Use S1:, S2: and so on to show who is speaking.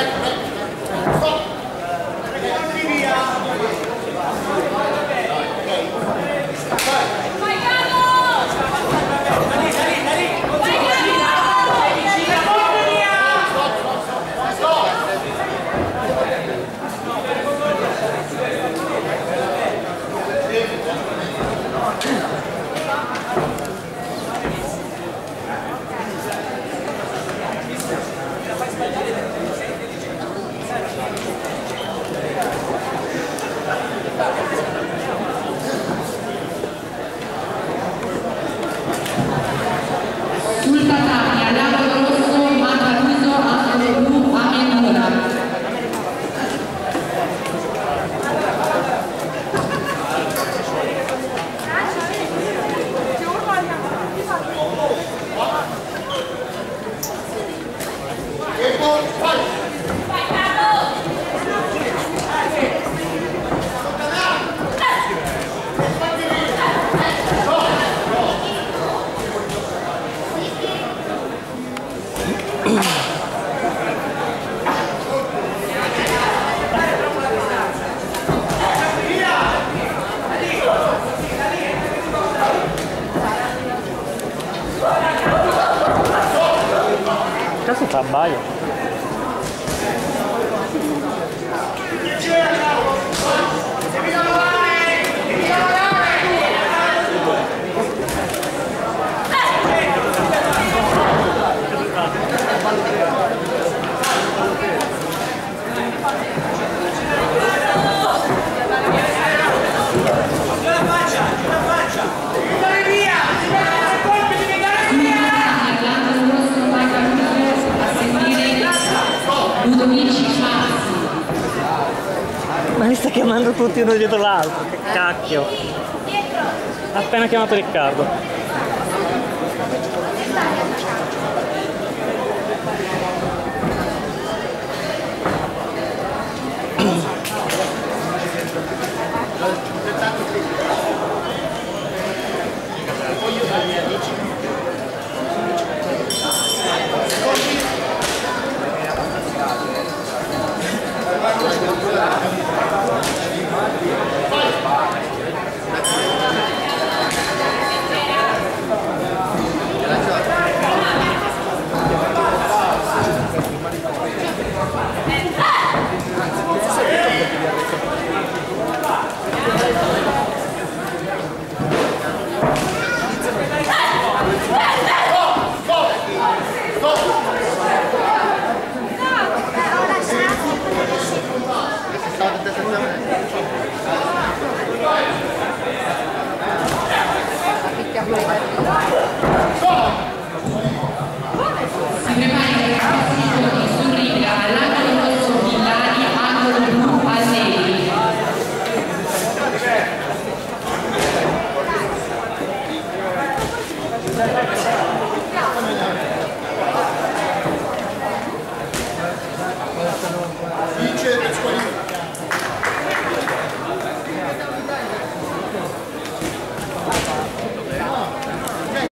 S1: red, red. Cazzo fa Baio?
S2: Ludovici
S1: chiamando tutti uno dietro l'altro, che cacchio. Appena chiamato Riccardo.
S2: Si